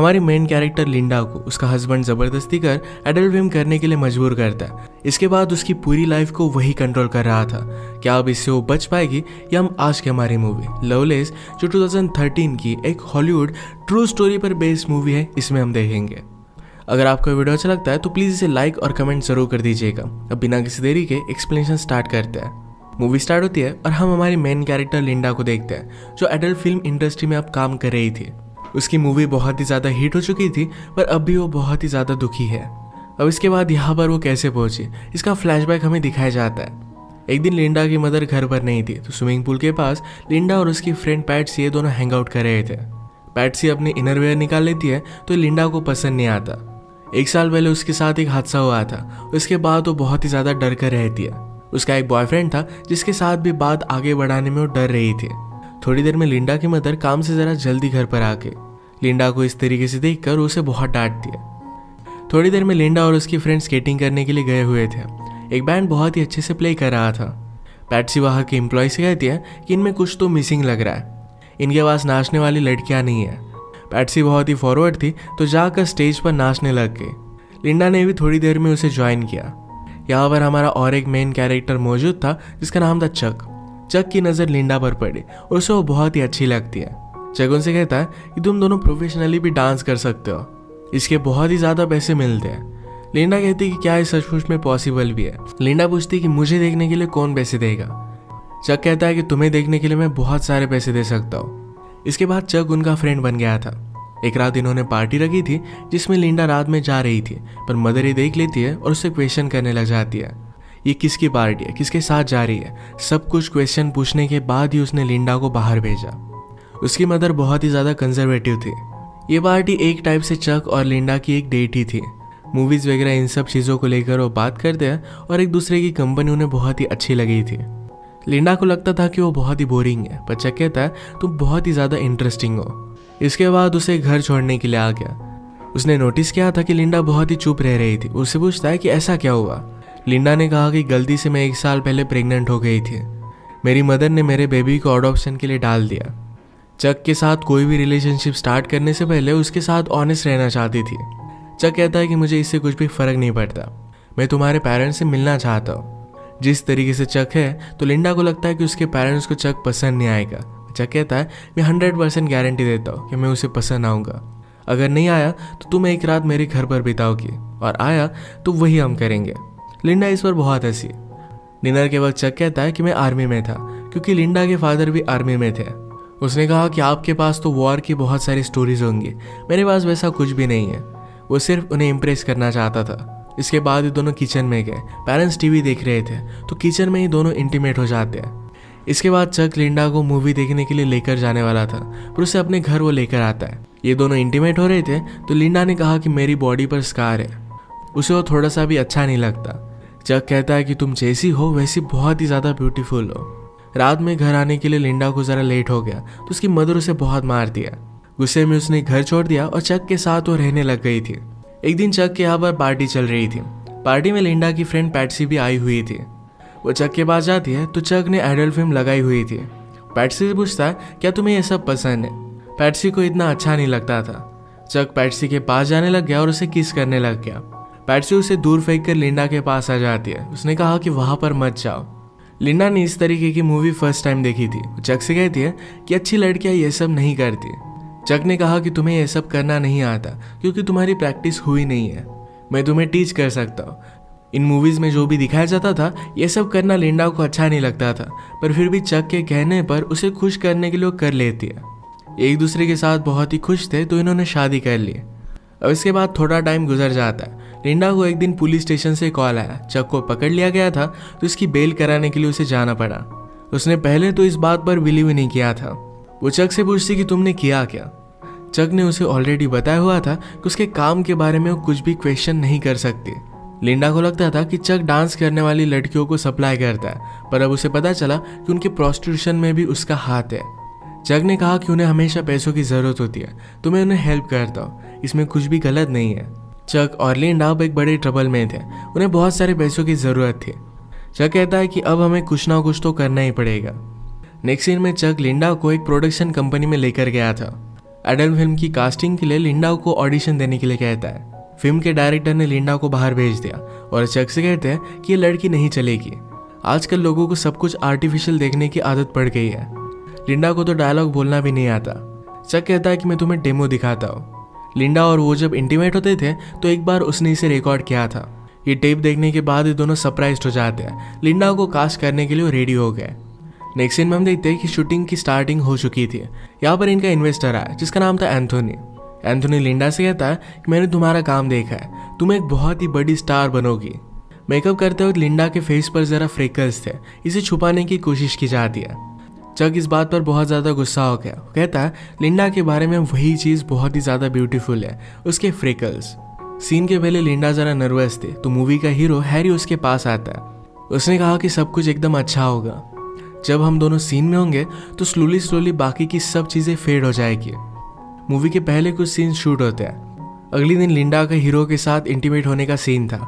हमारी main character Linda को उसका हस्बैंड ज़बरदस्ती कर एडल्ट फ़िल्म करने के लिए मजबूर करता है। इसके बाद उसकी पूरी लाइफ को वही कंट्रोल कर रहा था। क्या अब इससे वो बच पाएगी? या हम आज की हमारी मूवी लवलेस जो 2013 की एक हॉलीवुड ट्रू स्टोरी पर बेस्ड मूवी है, इसमें हम देखेंगे। अगर आपको वीडियो अच्छा लगता है तो प्लीज़ इसे लाइक और कमेंट ज़रूर कर दीजिएगा। अब बिना किसी देरी के एक्सप्लेनेशन स्टार्ट करते हैं। मूवी स्टार्ट होती है और हम हमारी मेन कैरेक्टर लिंडा को देखते हैं, जो एडल्ट फ़िल्म इंडस्ट्री में अब काम कर रही थी। उसकी मूवी बहुत ही ज़्यादा हिट हो चुकी थी, पर अब भी वो बहुत ही ज़्यादा दुखी है। अब इसके बाद यहाँ पर वो कैसे पहुँची? इसका फ्लैशबैक हमें दिखाया जाता है। एक दिन लिंडा की मदर घर पर नहीं थी तो स्विमिंग पूल के पास लिंडा और उसकी फ्रेंड पैट्सी ये दोनों हैंग आउट कर रहे थे। पैट्सी अपनी इनरवेयर निकाल लेती है तो लिंडा को पसंद नहीं आता। एक साल पहले उसके साथ एक हादसा हुआ था, उसके बाद वो बहुत ही ज़्यादा डर कर रहती है। उसका एक बॉयफ्रेंड था, जिसके साथ भी बात आगे बढ़ाने में वो डर रही थी। थोड़ी देर में लिंडा की मदर काम से ज़रा जल्दी घर पर आके लिंडा को इस तरीके से देखकर उसे बहुत डांट दिया। थोड़ी देर में लिंडा और उसकी फ्रेंड स्केटिंग करने के लिए गए हुए थे। एक बैंड बहुत ही अच्छे से प्ले कर रहा था। पैट्सी वहाँ के एम्प्लॉय से कहती है कि इनमें कुछ तो मिसिंग लग रहा है। इनके पास नाचने वाली लड़कियाँ नहीं है। पैट्सी बहुत ही फॉरवर्ड थी तो जाकर स्टेज पर नाचने लग गई। लिंडा ने भी थोड़ी देर में उसे ज्वाइन किया। यहाँ पर हमारा और एक मेन कैरेक्टर मौजूद था, जिसका नाम था चक चक की नज़र लिंडा पर पड़ी और उसे वो बहुत ही अच्छी लगती है। चक उनसे कहता है कि तुम दोनों प्रोफेशनली भी डांस कर सकते हो। इसके बहुत ही ज़्यादा पैसे मिलते हैं। लिंडा कहती है कि क्या इस सचमुच में पॉसिबल भी है? लिंडा पूछती है कि मुझे देखने के लिए कौन पैसे देगा? चक कहता है कि तुम्हें देखने के लिए मैं बहुत सारे पैसे दे सकता हूँ। इसके बाद चक उनका फ्रेंड बन गया था। एक रात इन्होंने पार्टी रखी थी, जिसमें लिंडा रात में जा रही थी, पर मदर ही देख लेती है और उससे क्वेश्चन करने लग जाती है। ये किसकी पार्टी है? किसके साथ जा रही है? सब कुछ क्वेश्चन पूछने के बाद ही उसने लिंडा को बाहर भेजा। उसकी मदर बहुत ही ज़्यादा कंजर्वेटिव थी। ये पार्टी एक टाइप से चक और लिंडा की एक डेट ही थी। मूवीज़ वगैरह इन सब चीज़ों को लेकर वो बात करते हैं और एक दूसरे की कंपनी उन्हें बहुत ही अच्छी लगी थी। लिंडा को लगता था कि वो बहुत ही बोरिंग है, पर चक कहता है, तुम बहुत ही ज़्यादा इंटरेस्टिंग हो। इसके बाद उसे घर छोड़ने के लिए आ गया। उसने नोटिस किया था कि लिंडा बहुत ही चुप रह रही थी। उससे पूछता है कि ऐसा क्या हुआ? लिंडा ने कहा कि गलती से मैं एक साल पहले प्रेग्नेंट हो गई थी। मेरी मदर ने मेरे बेबी को अडॉप्शन के लिए डाल दिया। चक के साथ कोई भी रिलेशनशिप स्टार्ट करने से पहले उसके साथ ऑनेस्ट रहना चाहती थी। चक कहता है कि मुझे इससे कुछ भी फ़र्क नहीं पड़ता। मैं तुम्हारे पेरेंट्स से मिलना चाहता हूँ। जिस तरीके से चक है तो लिंडा को लगता है कि उसके पेरेंट्स को चक पसंद नहीं आएगा। चक कहता है, मैं हंड्रेड परसेंट गारंटी देता हूँ कि मैं उसे पसंद आऊँगा। अगर नहीं आया तो तुम एक रात मेरे घर पर बिताओगी। और आया तो वही हम करेंगे। लिंडा इस पर बहुत हँसी। डिनर के वक्त चक कहता है कि मैं आर्मी में था, क्योंकि लिंडा के फादर भी आर्मी में थे। उसने कहा कि आपके पास तो वॉर की बहुत सारी स्टोरीज होंगी, मेरे पास वैसा कुछ भी नहीं है। वो सिर्फ़ उन्हें इम्प्रेस करना चाहता था। इसके बाद ही दोनों किचन में गए। पेरेंट्स टीवी देख रहे थे तो किचन में ही दोनों इंटीमेट हो जाते हैं। इसके बाद चक लिंडा को मूवी देखने के लिए लेकर जाने वाला था, पर उसे अपने घर वो लेकर आता है। ये दोनों इंटीमेट हो रहे थे तो लिंडा ने कहा कि मेरी बॉडी पर स्कार है। उसे वो थोड़ा सा भी अच्छा नहीं लगता। चक कहता है कि तुम जैसी हो, वैसी बहुत ही ज़्यादा ब्यूटीफुल हो। रात में घर आने के लिए लिंडा को ज़रा लेट हो गया तो उसकी मदर उसे बहुत मार दिया। गुस्से में उसने घर छोड़ दिया और चक के साथ वो रहने लग गई थी। एक दिन चक के यहाँ पर पार्टी चल रही थी। पार्टी में लिंडा की फ्रेंड पैट्सी भी आई हुई थी। वो चक के पास जाती है तो चक ने एडल्ट फ़िल्म लगाई हुई थी। पैट्सी से पूछता है, क्या तुम्हें यह सब पसंद है? पैट्सी को इतना अच्छा नहीं लगता था। चक पैट्सी के पास जाने लग गया और उसे किस करने लग गया। पैट्सी उसे दूर फेंक कर लिंडा के पास आ जाती है। उसने कहा कि वहाँ पर मत जाओ। लिंडा ने इस तरीके की मूवी फ़र्स्ट टाइम देखी थी। चक से कहती है कि अच्छी लड़कियाँ ये सब नहीं करती। चक ने कहा कि तुम्हें यह सब करना नहीं आता, क्योंकि तुम्हारी प्रैक्टिस हुई नहीं है। मैं तुम्हें टीच कर सकता हूँ। इन मूवीज़ में जो भी दिखाया जाता था यह सब करना लिंडा को अच्छा नहीं लगता था, पर फिर भी चक के कहने पर उसे खुश करने के लिए कर लेती है। एक दूसरे के साथ बहुत ही खुश थे तो इन्होंने शादी कर ली। अब इसके बाद थोड़ा टाइम गुजर जाता है। लिंडा को एक दिन पुलिस स्टेशन से कॉल आया। चक को पकड़ लिया गया था तो इसकी बेल कराने के लिए उसे जाना पड़ा। उसने पहले तो इस बात पर बिलीव नहीं किया था। वो चक से पूछती कि तुमने किया क्या? चक ने उसे ऑलरेडी बताया हुआ था कि उसके काम के बारे में वो कुछ भी क्वेश्चन नहीं कर सकती। लिंडा को लगता था कि चक डांस करने वाली लड़कियों को सप्लाई करता है, पर अब उसे पता चला कि उनके प्रोस्टिट्यूशन में भी उसका हाथ है। चक ने कहा कि उन्हें हमेशा पैसों की ज़रूरत होती है तो मैं उन्हें हेल्प करता हूँ। इसमें कुछ भी गलत नहीं है। चक और लिंडा अब एक बड़े ट्रबल में थे। उन्हें बहुत सारे पैसों की ज़रूरत थी। चक कहता है कि अब हमें कुछ ना कुछ तो करना ही पड़ेगा। नेक्स्ट सीन में चक लिंडा को एक प्रोडक्शन कंपनी में लेकर गया था। एडल फ़िल्म की कास्टिंग के लिए लिंडा को ऑडिशन देने के लिए कहता है। फ़िल्म के डायरेक्टर ने लिंडा को बाहर भेज दिया और चक से कहते हैं कि ये लड़की नहीं चलेगी। आजकल लोगों को सब कुछ आर्टिफिशियल देखने की आदत पड़ गई है। लिंडा को तो डायलॉग बोलना भी नहीं आता। चक कहता है कि मैं तुम्हें डेमो दिखाता हूँ। लिंडा और वो जब इंटीमेट होते थे तो एक बार उसने इसे रिकॉर्ड किया था। ये टेप देखने के बाद ये दोनों सरप्राइज़ हो जाते हैं। लिंडा को कास्ट करने के लिए रेडी हो गए। नेक्स्ट सीन में हम देखते हैं कि शूटिंग की स्टार्टिंग हो चुकी थी। यहाँ पर इनका इन्वेस्टर आया, जिसका नाम था एंथोनी एंथोनी लिंडा से कहता है कि, मैंने तुम्हारा काम देखा है। तुम एक बहुत ही बड़ी स्टार बनोगी। मेकअप करते वक्त लिंडा के फेस पर जरा फ्रेकल्स थे। इसे छुपाने की कोशिश की जाती है। चक इस बात पर बहुत ज़्यादा गुस्सा हो गया। कहता है लिंडा के बारे में वही चीज़ बहुत ही ज़्यादा ब्यूटीफुल है, उसके फ्रेकल्स सीन के पहले लिंडा ज़रा नर्वस थे तो मूवी का हीरो हैरी उसके पास आता। है उसने कहा कि सब कुछ एकदम अच्छा होगा। जब हम दोनों सीन में होंगे तो स्लोली स्लोली बाकी की सब चीज़ें फेड हो जाएगी। मूवी के पहले कुछ सीन शूट होते हैं। अगले दिन लिंडा का हीरो के साथ इंटीमेट होने का सीन था।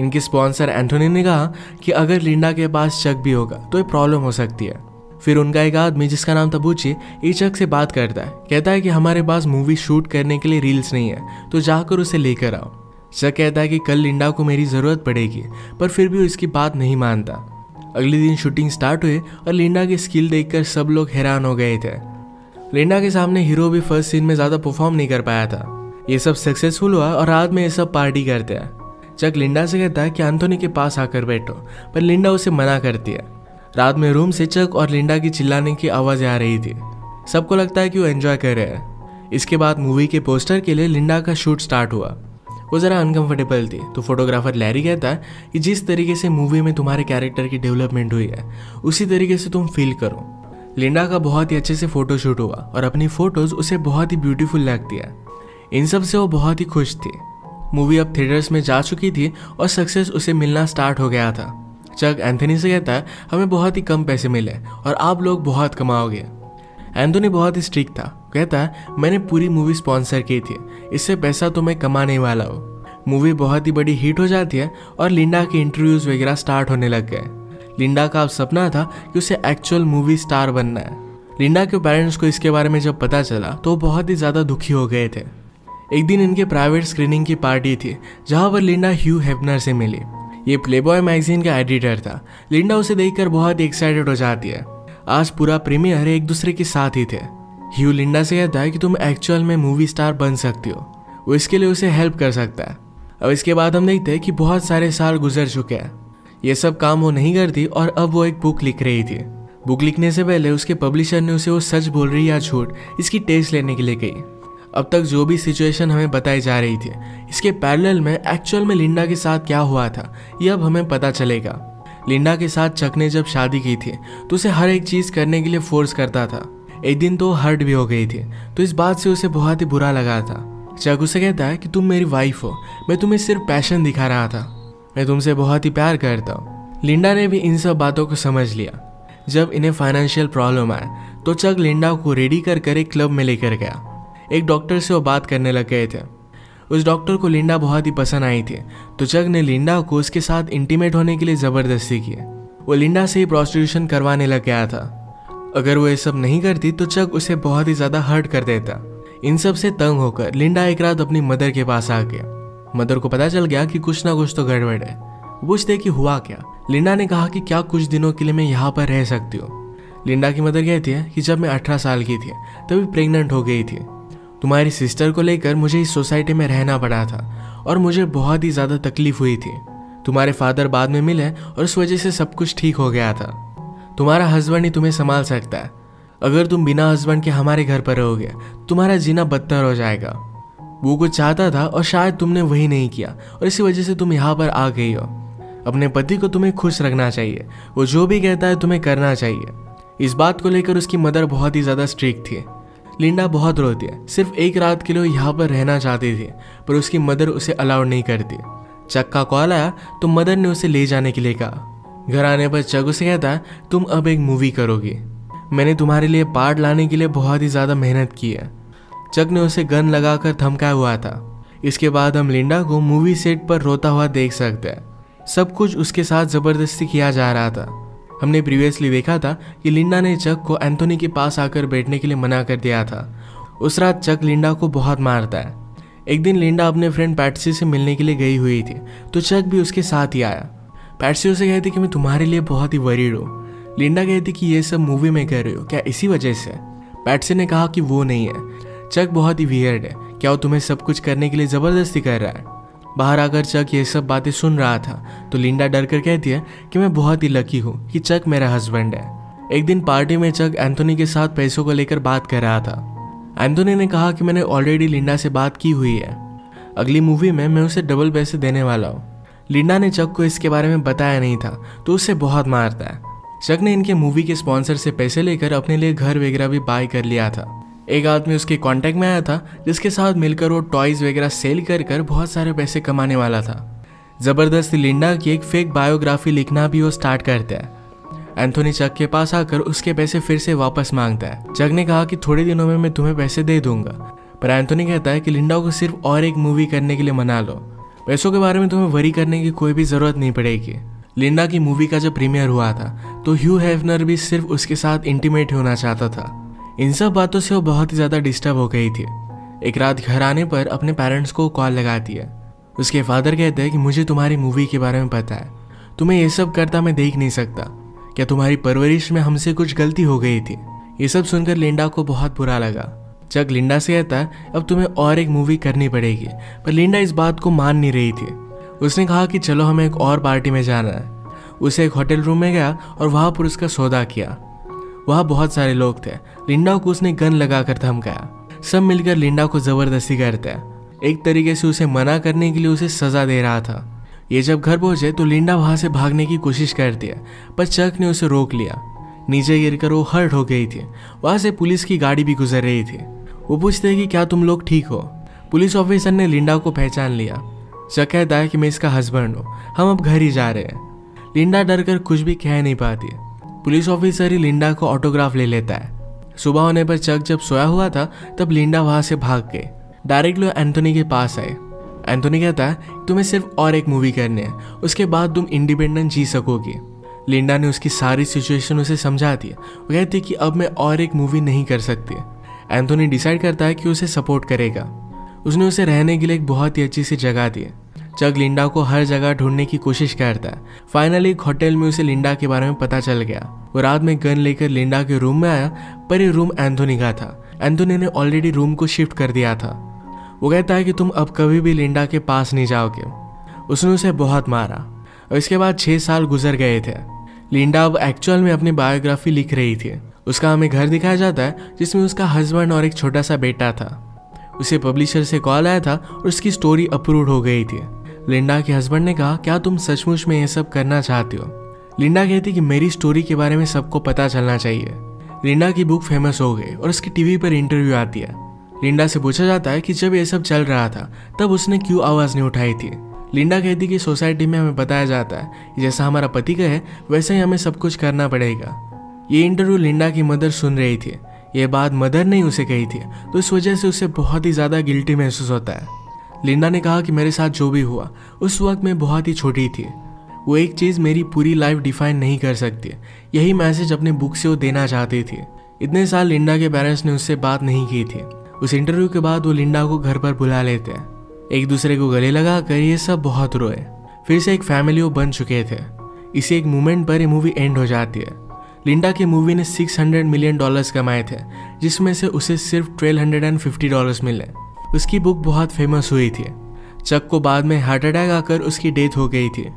इनके स्पॉन्सर एंथोनी ने कहा कि अगर लिंडा के पास चक भी होगा तो ये प्रॉब्लम हो सकती है। फिर उनका एक आदमी जिसका नाम था बूची ये से बात करता है। कहता है कि हमारे पास मूवी शूट करने के लिए रील्स नहीं है तो जाकर उसे लेकर आओ। चक कहता है कि कल लिंडा को मेरी ज़रूरत पड़ेगी, पर फिर भी वो इसकी बात नहीं मानता। अगले दिन शूटिंग स्टार्ट हुई और लिंडा की स्किल देखकर सब लोग हैरान हो गए थे। लिंडा के सामने हीरो भी फ़र्स्ट सीन में ज़्यादा परफॉर्म नहीं कर पाया था। ये सब सक्सेसफुल हुआ और रात में ये सब पार्टी करते हैं। चक लिंडा से कहता है कि एंथोनी के पास आकर बैठो, पर लिंडा उसे मना करती है। रात में रूम से चक और लिंडा की चिल्लाने की आवाज़ आ रही थी। सबको लगता है कि वो एंजॉय कर रहे हैं। इसके बाद मूवी के पोस्टर के लिए लिंडा का शूट स्टार्ट हुआ। वो ज़रा अनकंफर्टेबल थी तो फोटोग्राफर लैरी कहता है कि जिस तरीके से मूवी में तुम्हारे कैरेक्टर की डेवलपमेंट हुई है, उसी तरीके से तुम फील करो। लिंडा का बहुत ही अच्छे से फ़ोटो शूट हुआ और अपनी फ़ोटोज़ उसे बहुत ही ब्यूटीफुल लगती है। इन सबसे वो बहुत ही खुश थी। मूवी अब थिएटर्स में जा चुकी थी और सक्सेस उसे मिलना स्टार्ट हो गया था। चक एंथनी से कहता है, हमें बहुत ही कम पैसे मिले और आप लोग बहुत कमाओगे. एंथनी बहुत ही स्ट्रिक्ट था। कहता है, मैंने पूरी मूवी स्पॉन्सर की थी, इससे पैसा तो मैं कमाने वाला हूँ। मूवी बहुत ही बड़ी हिट हो जाती है और लिंडा के इंटरव्यूज़ वगैरह स्टार्ट होने लग गए। लिंडा का अब सपना था कि उसे एक्चुअल मूवी स्टार बनना है। लिंडा के पेरेंट्स को इसके बारे में जब पता चला तो वो बहुत ही ज़्यादा दुखी हो गए थे। एक दिन इनके प्राइवेट स्क्रीनिंग की पार्टी थी, जहाँ पर लिंडा ह्यू हेपनर से मिली। ये प्लेबॉय मैगजीन का एडिटर था। लिंडा उसे देखकर बहुत ही एक्साइटेड हो जाती है। आज पूरा प्रीमियर एक दूसरे के साथ ही थे। ह्यू लिंडा से कहता है कि तुम एक्चुअल में मूवी स्टार बन सकती हो। वो इसके लिए उसे हेल्प कर सकता है। अब इसके बाद हम देखते हैं कि बहुत सारे साल गुजर चुके हैं। ये सब काम वो नहीं करती और अब वो एक बुक लिख रही थी। बुक लिखने से पहले उसके पब्लिशर ने उसे वो सच बोल रही या झूठ इसकी टेस्ट लेने के लिए गई अब तक जो भी सिचुएशन हमें बताई जा रही थी, इसके पैरेलल में एक्चुअल में लिंडा के साथ क्या हुआ था, ये अब हमें पता चलेगा। लिंडा के साथ चक ने जब शादी की थी तो उसे हर एक चीज़ करने के लिए फोर्स करता था। एक दिन तो हर्ट भी हो गई थी तो इस बात से उसे बहुत ही बुरा लगा था। चक उसे कहता है कि तुम मेरी वाइफ हो, मैं तुम्हें सिर्फ़ पैशन दिखा रहा था, मैं तुमसे बहुत ही प्यार करता हूँ। लिंडा ने भी इन सब बातों को समझ लिया। जब इन्हें फाइनेंशियल प्रॉब्लम आए तो चक लिंडा को रेडी कर कर एक क्लब में लेकर गया। एक डॉक्टर से वो बात करने लग गए थे। उस डॉक्टर को लिंडा बहुत ही पसंद आई थी। तो चक ने लिंडा को उसके साथ इंटीमेट होने के लिए ज़बरदस्ती की। वो लिंडा से ही प्रोस्टिट्यूशन करवाने लग गया था। अगर वो ये सब नहीं करती तो चक उसे बहुत ही ज़्यादा हर्ट कर देता। इन सबसे तंग होकर लिंडा एक रात अपनी मदर के पास आ गया। मदर को पता चल गया कि कुछ ना कुछ तो गड़बड़ है। पूछते कि हुआ क्या? लिंडा ने कहा कि क्या कुछ दिनों के लिए मैं यहाँ पर रह सकती हूँ। लिंडा की मदर कहती है कि जब मैं अठारह साल की थी, तभी प्रेग्नेंट हो गई थी। तुम्हारी सिस्टर को लेकर मुझे इस सोसाइटी में रहना पड़ा था और मुझे बहुत ही ज़्यादा तकलीफ़ हुई थी। तुम्हारे फादर बाद में मिले और उस वजह से सब कुछ ठीक हो गया था। तुम्हारा हस्बैंड ही तुम्हें संभाल सकता है। अगर तुम बिना हस्बैंड के हमारे घर पर रहोगे, तुम्हारा जीना बदतर हो जाएगा। वो कुछ चाहता था और शायद तुमने वही नहीं किया और इसी वजह से तुम यहाँ पर आ गई हो। अपने पति को तुम्हें खुश रखना चाहिए। वो जो भी कहता है तुम्हें करना चाहिए। इस बात को लेकर उसकी मदर बहुत ही ज़्यादा स्ट्रिक्ट थी। लिंडा बहुत रोती है। सिर्फ़ एक रात के लिए यहाँ पर रहना चाहती थी, पर उसकी मदर उसे अलाउड नहीं करती। चक का कॉल आया तो मदर ने उसे ले जाने के लिए कहा। घर आने पर चक उसे कहता, तुम अब एक मूवी करोगी। मैंने तुम्हारे लिए पार्ट लाने के लिए बहुत ही ज़्यादा मेहनत की है। चक ने उसे गन लगाकर धमकाया हुआ था। इसके बाद हम लिंडा को मूवी सेट पर रोता हुआ देख सकते हैं। सब कुछ उसके साथ ज़बरदस्ती किया जा रहा था। हमने प्रीवियसली देखा था कि लिंडा ने चक को एंथोनी के पास आकर बैठने के लिए मना कर दिया था। उस रात चक लिंडा को बहुत मारता है। एक दिन लिंडा अपने फ्रेंड पैटसी से मिलने के लिए गई हुई थी तो चक भी उसके साथ ही आया। पैटसी उसे कहती कि मैं तुम्हारे लिए बहुत ही वरीड हूँ। लिंडा कहती कि ये सब मूवी में कर रही हो, क्या इसी वजह से? पैटसी ने कहा कि वो नहीं है। चक बहुत ही वियर्ड है, क्या वो तुम्हें सब कुछ करने के लिए ज़बरदस्ती कर रहा है? बाहर आकर चक ये सब बातें सुन रहा था तो लिंडा डर कर कहती है कि मैं बहुत ही लकी हूँ कि चक मेरा हस्बैंड है। एक दिन पार्टी में चक एंथोनी के साथ पैसों को लेकर बात कर रहा था। एंथोनी ने कहा कि मैंने ऑलरेडी लिंडा से बात की हुई है। अगली मूवी में मैं उसे डबल पैसे देने वाला हूँ। लिंडा ने चक को इसके बारे में बताया नहीं था तो उसे बहुत मारता है। चक ने इनके मूवी के स्पॉन्सर से पैसे लेकर अपने लिए घर वगैरह भी बाय कर लिया था। एक आदमी उसके कांटेक्ट में आया था, जिसके साथ मिलकर वो टॉयज वगैरह सेल कर कर बहुत सारे पैसे कमाने वाला था। ज़बरदस्त लिंडा की एक फेक बायोग्राफी लिखना भी वो स्टार्ट करता है। एंथोनी चक के पास आकर उसके पैसे फिर से वापस माँगता है। चक ने कहा कि थोड़े दिनों में मैं तुम्हें पैसे दे दूँगा। पर एंथोनी कहता है कि लिंडा को सिर्फ़ और एक मूवी करने के लिए मना लो। पैसों के बारे में तुम्हें वरी करने की कोई भी ज़रूरत नहीं पड़ेगी। लिंडा की मूवी का जब प्रीमियर हुआ था तो ह्यू हेवनर भी सिर्फ़ उसके साथ इंटीमेट होना चाहता था। इन सब बातों से वो बहुत ही ज़्यादा डिस्टर्ब हो गई थी। एक रात घर आने पर अपने पेरेंट्स को कॉल लगाती है। उसके फादर कहते हैं कि मुझे तुम्हारी मूवी के बारे में पता है। तुम्हें ये सब करता मैं देख नहीं सकता। क्या तुम्हारी परवरिश में हमसे कुछ गलती हो गई थी? ये सब सुनकर लिंडा को बहुत बुरा लगा। चक लिंडा से कहता है अब तुम्हें और एक मूवी करनी पड़ेगी। पर लिंडा इस बात को मान नहीं रही थी। उसने कहा कि चलो हमें एक और पार्टी में जाना है। उसे एक होटल रूम में गया और वहाँ पर उसका सौदा किया। वहाँ बहुत सारे लोग थे। लिंडा को उसने गन लगाकर धमकाया। सब मिलकर लिंडा को ज़बरदस्ती करते एक तरीके से उसे मना करने के लिए उसे सजा दे रहा था। ये जब घर पहुँचे तो लिंडा वहाँ से भागने की कोशिश करती है, पर चक ने उसे रोक लिया। नीचे गिरकर वो हर्ट हो गई थी। वहाँ से पुलिस की गाड़ी भी गुजर रही थी। वो पूछते हैं कि क्या तुम लोग ठीक हो? पुलिस ऑफिसर ने लिंडा को पहचान लिया। चक कहता है कि मैं इसका हस्बैंड हूँ। हम अब घर ही जा रहे हैं। लिंडा डर कर कुछ भी कह नहीं पाती। पुलिस ऑफिसर ही लिंडा को ऑटोग्राफ ले लेता है। सुबह होने पर चक जब सोया हुआ था, तब लिंडा वहाँ से भाग गई डायरेक्टली एंथोनी के पास आए। एंथोनी कहता है, तुम्हें सिर्फ़ और एक मूवी करनी है। उसके बाद तुम इंडिपेंडेंट जी सकोगी। लिंडा ने उसकी सारी सिचुएशन उसे समझा दी। वो कहती कि अब मैं और एक मूवी नहीं कर सकती। एंथोनी डिसाइड करता है कि उसे सपोर्ट करेगा। उसने उसे रहने के लिए एक बहुत ही अच्छी सी जगह दी चक लिंडा को हर जगह ढूँढने की कोशिश करता है। फाइनली एक होटल में उसे लिंडा के बारे में पता चल गया। वो रात में गन लेकर लिंडा के रूम में आया, पर ये रूम एंथोनी का था। एंथोनी ने ऑलरेडी रूम को शिफ्ट कर दिया था। वो कहता है कि तुम अब कभी भी लिंडा के पास नहीं जाओगे। उसने उसे बहुत मारा, और इसके बाद छह साल गुजर गए थे। लिंडा अब एक्चुअल में अपनी बायोग्राफी लिख रही थी। उसका हमें घर दिखाया जाता है, जिसमें उसका हस्बैंड और एक छोटा सा बेटा था। उसे पब्लिशर से कॉल आया था, और उसकी स्टोरी अप्रूव हो गई थी। लिंडा के हस्बैंड ने कहा, क्या तुम सचमुच में ये सब करना चाहती हो? लिंडा कहती कि मेरी स्टोरी के बारे में सबको पता चलना चाहिए। लिंडा की बुक फ़ेमस हो गई और उसकी टीवी पर इंटरव्यू आती है। लिंडा से पूछा जाता है कि जब ये सब चल रहा था, तब उसने क्यों आवाज़ नहीं उठाई थी? लिंडा कहती कि सोसाइटी में हमें बताया जाता है जैसा हमारा पति कहे, वैसे ही हमें सब कुछ करना पड़ेगा। ये इंटरव्यू लिंडा की मदर सुन रही थी। ये बात मदर ने उसे कही थी तो इस वजह से उसे बहुत ही ज़्यादा गिल्टी महसूस होता है। लिंडा ने कहा कि मेरे साथ जो भी हुआ, उस वक्त मैं बहुत ही छोटी थी। वो एक चीज़ मेरी पूरी लाइफ डिफाइन नहीं कर सकती। यही मैसेज अपने बुक से वो देना चाहती थी। इतने साल लिंडा के पेरेंट्स ने उससे बात नहीं की थी। उस इंटरव्यू के बाद वो लिंडा को घर पर बुला लेते हैं। एक दूसरे को गले लगा कर ये सब बहुत रोए। फिर से एक फैमिली वो बन चुके थे। इसी एक मोमेंट पर ये मूवी एंड हो जाती है। लिंडा की मूवी ने 600 मिलियन डॉलर्स कमाए थे, जिसमें से उसे सिर्फ़ 1250 डॉलर्स मिले। उसकी बुक बहुत फ़ेमस हुई थी। चक को बाद में हार्ट अटैक आकर उसकी डेथ हो गई थी।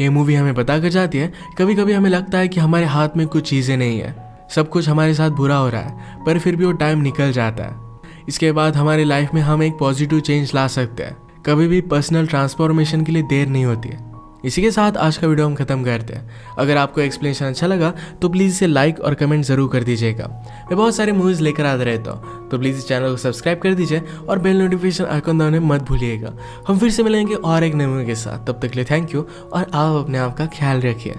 ये मूवी हमें बता कर जाती है कभी कभी हमें लगता है कि हमारे हाथ में कुछ चीज़ें नहीं है। सब कुछ हमारे साथ बुरा हो रहा है, पर फिर भी वो टाइम निकल जाता है। इसके बाद हमारे लाइफ में हम एक पॉजिटिव चेंज ला सकते हैं। कभी भी पर्सनल ट्रांसफॉर्मेशन के लिए देर नहीं होती है। इसी के साथ आज का वीडियो हम खत्म करते हैं। अगर आपको एक्सप्लेनेशन अच्छा लगा तो प्लीज़ इसे लाइक और कमेंट ज़रूर कर दीजिएगा। मैं बहुत सारे मूवीज़ लेकर आते रहता हूँ तो प्लीज़ इस चैनल को सब्सक्राइब कर दीजिए और बेल नोटिफिकेशन आइकन दबाने मत भूलिएगा। हम फिर से मिलेंगे और एक नए मूवी के साथ। तब तक के लिए थैंक यू और आप अपने आप का ख्याल रखिए।